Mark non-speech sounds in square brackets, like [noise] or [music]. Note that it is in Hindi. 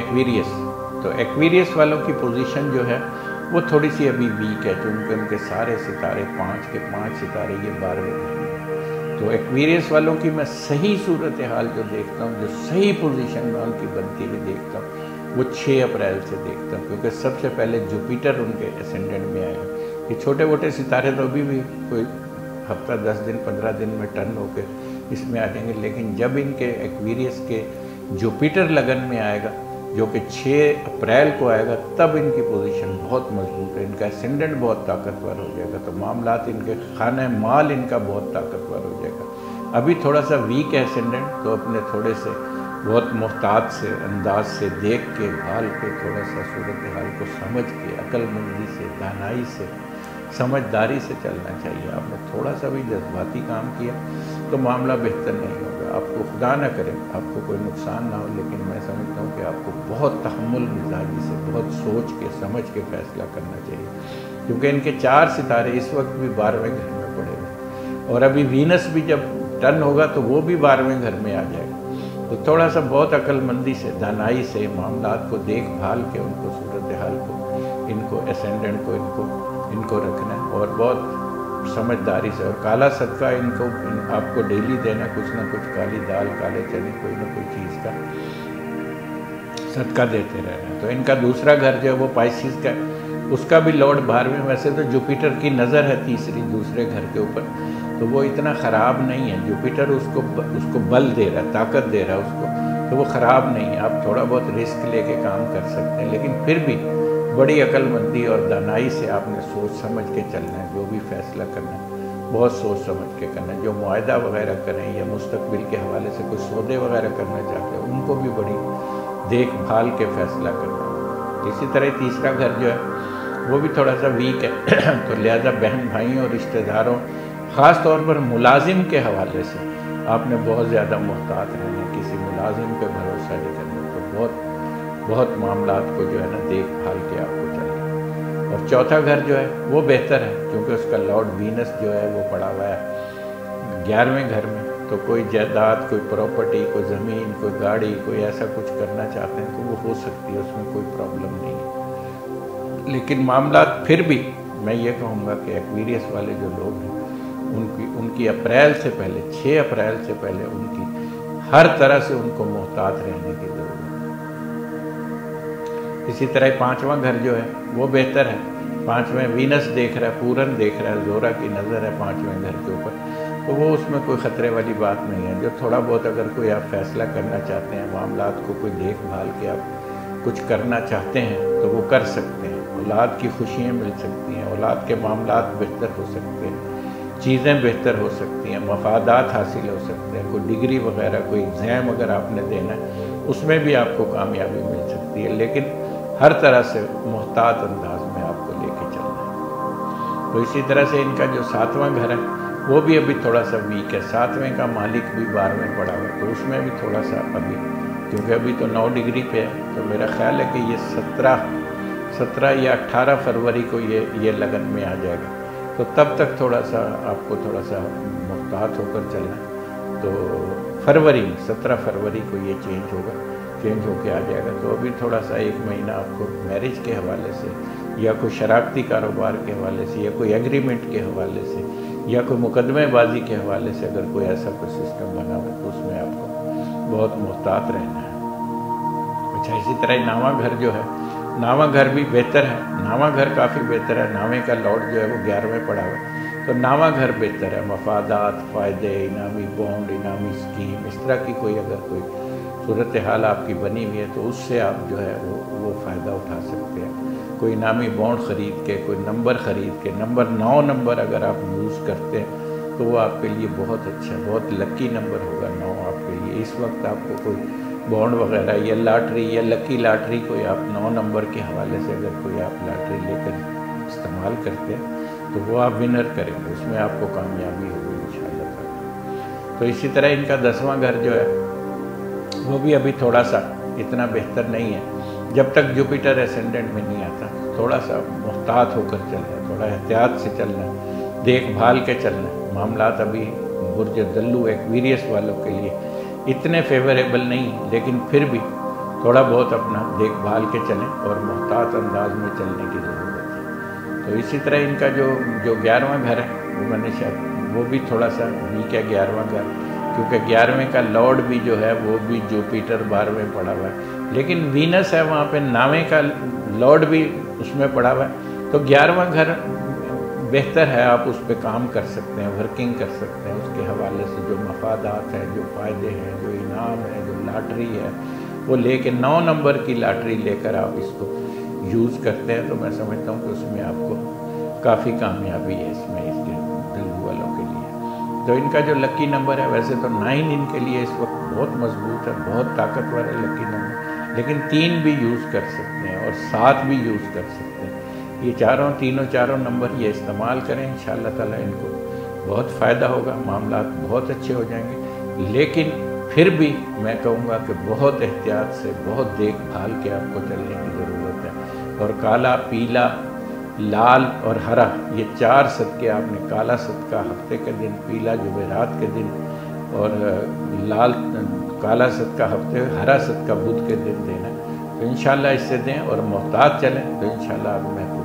एक्वेरियस तो एक्वेरियस वालों की पोजीशन जो है, वो थोड़ी सी अभी वीक है, क्योंकि उनके सारे सितारे पाँच के पाँच सितारे ये बारहवें हैं। तो एक्वेरियस वालों की मैं सही सूरत हाल जो देखता हूँ, जो सही पोजीशन में उनकी बनती हुई देखता हूँ, वो 6 अप्रैल से देखता हूँ, क्योंकि सबसे पहले जुपिटर उनके असेंडेंट में आएगा ये छोटे मोटे सितारे तो अभी भी कोई हफ़्ता दस दिन, पंद्रह दिन में टर्न होकर इसमें आ जाएँगे, लेकिन जब इनके एक्वेरियस के जुपिटर लगन में आएगा जो कि 6 अप्रैल को आएगा, तब इनकी पोजीशन बहुत मज़बूत है। इनका एसेंडेंट बहुत ताकतवर हो जाएगा। तो मामला इनके खाने माल इनका बहुत ताकतवर हो जाएगा। अभी थोड़ा सा वीक है एसेंडेंट तो अपने थोड़े से बहुत मोहतात से, अंदाज से देख के भाल के थोड़ा सा सूरत हाल को समझ के अक्लमंदी से, दानाई से, समझदारी से चलना चाहिए। आपने थोड़ा सा भी जज्बाती काम किया तो मामला बेहतर नहीं होगा। आपको खुदा ना करें, आपको कोई नुकसान ना हो, लेकिन मैं समझता हूँ कि आपको बहुत तहमुल मिजाजी से, बहुत सोच के, समझ के फैसला करना चाहिए। क्योंकि इनके चार सितारे इस वक्त भी बारहवें घर में पड़े हुए और अभी वीनस भी जब टर्न होगा तो वो भी बारहवें घर में आ जाएगा। तो थोड़ा सा बहुत अक्लमंदी से, दानाई से मामला को देखभाल के, उनको सूरत हाल को, इनको असेंडेंट को, इनको इनको रखना है। और बहुत समझदारी से। और काला सदका इनको इन, आपको डेली देना कुछ ना कुछ काली दाल काले चने कोई ना कोई चीज़ का सदका देते रहना। तो इनका दूसरा घर जो है वो पाइसिस का उसका भी लॉर्ड बारहवें वैसे तो जुपिटर की नज़र है तीसरी दूसरे घर के ऊपर। तो वो इतना ख़राब नहीं है। जुपिटर उसको उसको बल दे रहा है ताकत दे रहा है उसको। तो वो ख़राब नहीं है। आप थोड़ा बहुत रिस्क लेके काम कर सकते हैं। लेकिन फिर भी बड़ी अक्लमंदी और दानाई से आपने सोच समझ के चलना है, जो भी फैसला करना है, बहुत सोच समझ के करना है। जो माहा वगैरह करें या मुस्तबिल के हवाले से कुछ सौदे वगैरह करना चाहते हैं, उनको भी बड़ी देखभाल के फैसला करना है। इसी तरह तीसरा घर जो है, वो भी थोड़ा सा वीक है। [clears throat] तो लिहाजा बहन भाइयों और रिश्तेदारों ख़ास तौर पर मुलाजिम के हवाले से आपने बहुत ज़्यादा मुहतात रहना किसी मुलाजिम पे भरोसा नहीं करना तो बहुत बहुत मामला को जो है ना देखभाल के आपको चाहिए। और चौथा घर जो है, वो बेहतर है, क्योंकि उसका लॉर्ड वीनस जो है, वो पड़ा हुआ है ग्यारहवें घर में। तो कोई जायदाद, कोई प्रॉपर्टी, कोई ज़मीन, कोई गाड़ी, कोई ऐसा कुछ करना चाहते हैं तो वो हो सकती है, उसमें कोई प्रॉब्लम नहीं है। लेकिन मामला फिर भी, मैं ये कहूँगा कि एक्वीरियस वाले जो लोग हैं, उनकी उनकी अप्रैल से पहले 6 अप्रैल से पहले उनकी हर तरह से उनको मोहतात रहने की इसी तरह पांचवा घर जो है, वो बेहतर है। पाँचवें वीनस देख रहा है, पूरन देख रहा है, जोरा की नज़र है पाँचवें घर के ऊपर। तो वो उसमें कोई ख़तरे वाली बात नहीं है। जो थोड़ा बहुत अगर कोई आप फैसला करना चाहते हैं मामला को कोई देखभाल के आप कुछ करना चाहते हैं तो वो कर सकते हैं। औलाद की खुशियाँ मिल सकती हैं, औलाद के मामला बेहतर हो सकते हैं, चीज़ें बेहतर हो सकती हैं, मफादात हासिल हो सकते हैं, कोई डिग्री वगैरह, कोई एग्ज़ाम अगर आपने देना है, उसमें भी आपको कामयाबी मिल सकती है। लेकिन हर तरह से मोहतात अंदाज में आपको लेके चलना है। तो इसी तरह से इनका जो सातवां घर है, वो भी अभी थोड़ा सा वीक है। सातवें का मालिक भी बारहवें पड़ा हुआ है तो उसमें भी थोड़ा सा अभी, क्योंकि अभी तो नौ डिग्री पे है तो मेरा ख्याल है कि ये सत्रह सत्रह या अट्ठारह फरवरी को ये ये लगन में आ जाएगा। तो तब तक थोड़ा सा आपको थोड़ा सा मुहतात होकर चलना है। तो फरवरी, सत्रह फरवरी को ये चेंज होगा। चेंज होके आ जाएगा तो अभी थोड़ा सा एक महीना आपको मैरिज के हवाले से, या कोई शरारती कारोबार के हवाले से, या कोई एग्रीमेंट के हवाले से, या कोई मुकदमेबाजी के हवाले से अगर कोई ऐसा कोई सिस्टम बना हो तो उसमें आपको बहुत मोहतात रहना है। अच्छा इसी तरह नावा घर जो है, नावा घर भी बेहतर है, नावा घर काफ़ी बेहतर है, नावे का लॉर्ड जो है वो ग्यारहवें पड़ा हुआ है। तो नावा घर बेहतर है, मफादात, फ़ायदे, इनामी बॉन्ड इनामी स्कीम इस तरह की कोई अगर कोई सूरत हाल आपकी बनी हुई है तो उससे आप जो है वो वो फ़ायदा उठा सकते हैं। कोई नामी बॉन्ड ख़रीद के, कोई नंबर ख़रीद के, नंबर नौ नंबर अगर आप यूज़ करते हैं तो वो आपके लिए बहुत अच्छा बहुत लकी नंबर होगा नौ आपके लिए। इस वक्त आपको कोई बॉन्ड वगैरह या लॉटरी या लकी लॉटरी कोई आप नौ नंबर के हवाले से अगर कोई आप लॉटरी लेकर इस्तेमाल करते हैं तो वो आप विनर करेंगे, उसमें आपको कामयाबी होगी इन तो इसी तरह इनका दसवां घर जो है वो भी अभी थोड़ा सा इतना बेहतर नहीं है। जब तक जुपिटर एसेंडेंट में नहीं आता, थोड़ा सा मुहतात होकर चलना है थोड़ा एहतियात से चलना है देखभाल के चलना है मामला अभी बुरज दल्लू एक्वीरियस वालों के लिए इतने फेवरेबल नहीं, लेकिन फिर भी थोड़ा बहुत अपना देखभाल के चलें और मोहतात अंदाज में चलने की ज़रूरत है। तो इसी तरह इनका जो जो ग्यारहवा घर है, वो मैंने शायद, वो भी थोड़ा सा वीक है, ग्यारहवा घर। क्योंकि ग्यारहवें का लॉर्ड भी जो है, वो भी जुपिटर बारहवें पड़ा हुआ है। लेकिन वीनस है, वहाँ पे नावें का लॉर्ड भी उसमें पड़ा हुआ है। तो ग्यारहवा घर बेहतर है, आप उस पर काम कर सकते हैं वर्किंग कर सकते हैं, उसके हवाले से जो मफादात हैं, जो फ़ायदे हैं, जो इनाम है, जो लाटरी है, वो लेके नौ नंबर की लाटरी लेकर आप इसको यूज़ करते हैं। तो मैं समझता हूँ कि उसमें आपको काफ़ी कामयाबी है इसमें। तो इनका जो लकी नंबर है, वैसे तो नाइन इनके लिए इस वक्त बहुत मज़बूत है, बहुत ताकतवर है लकी नंबर लेकिन तीन भी यूज़ कर सकते हैं और सात भी यूज़ कर सकते हैं। ये चारों, तीनों, चारों नंबर ये इस्तेमाल करें इन ताला इनको बहुत फ़ायदा होगा मामला बहुत अच्छे हो जाएँगे। लेकिन फिर भी मैं कहूँगा कि बहुत एहतियात से, बहुत देखभाल के आपको चलने की ज़रूरत है। और काला, पीला लाल और हरा, ये चार सदके आपने काला सदका हफ़्ते के दिन, पीला जुमेरात के दिन, और लाल काला सदका हफ़्ते, हरा सदका बुध के दिन देना। तो इन इससे दें और मोहताज चलें तो इन आप महफूज